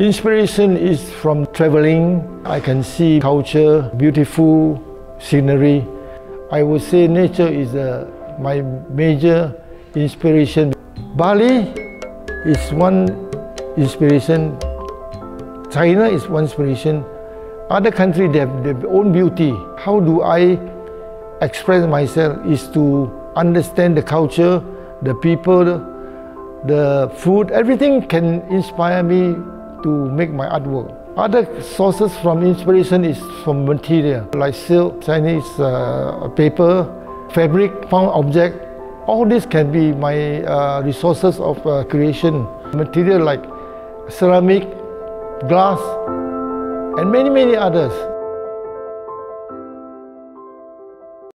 Inspiration is from traveling. I can see culture, beautiful scenery. I would say nature is uh, my major inspiration. Bali is one inspiration. China is one inspiration. Other countries they have their own beauty. How do I express myself is to understand the culture, the people, the food, everything can inspire me to make my artwork. Other sources from inspiration is from material like silk, Chinese uh, paper, fabric, found object. All this can be my uh, resources of uh, creation. Material like ceramic, glass, and many, many others.